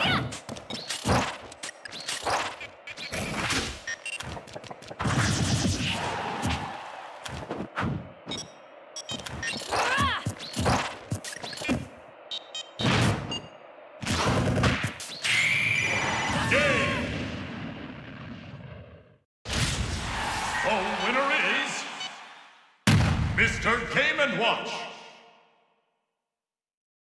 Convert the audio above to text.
The winner is... Mr. Game & Watch!